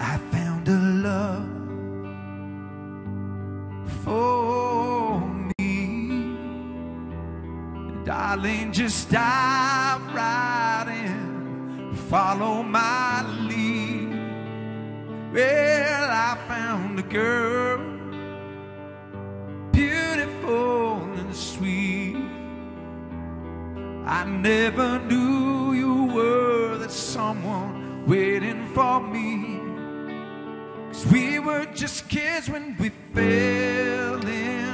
I found a love for me. Darling, just dive right in, follow my lead. Well, I found a girl, beautiful and sweet. I never knew you were the someone waiting for me. Were just kids when we fell in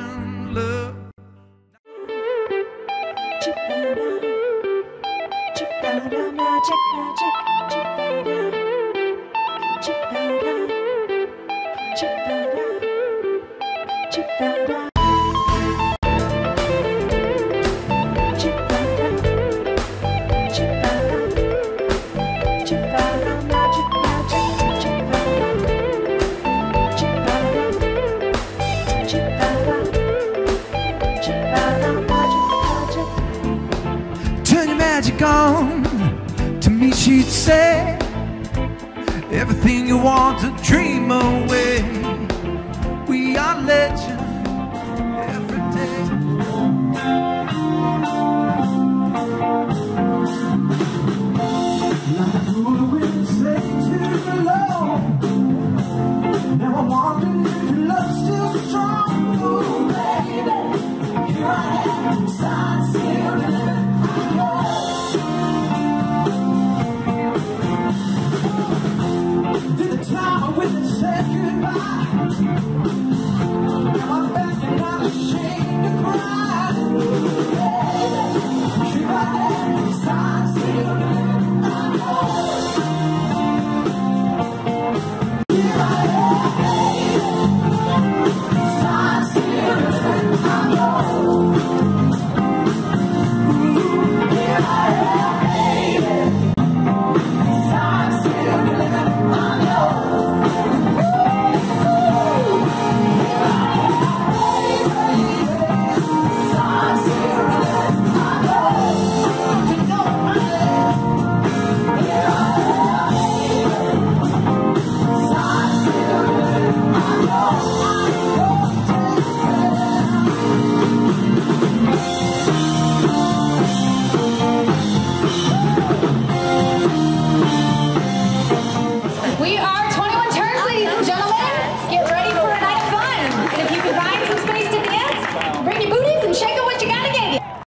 Turn your magic on. To me, she'd say, Everything you want to dream